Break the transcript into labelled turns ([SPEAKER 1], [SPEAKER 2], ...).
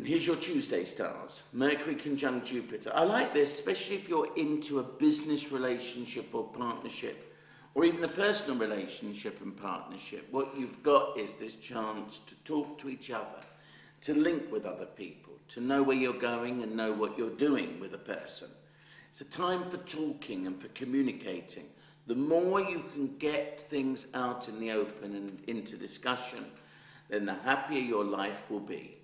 [SPEAKER 1] And here's your Tuesday stars. Mercury conjunct Jupiter. I like this, especially if you're into a business relationship or partnership, or even a personal relationship and partnership. What you've got is this chance to talk to each other, to link with other people, to know where you're going and know what you're doing with a person. It's a time for talking and for communicating. The more you can get things out in the open and into discussion, then the happier your life will be.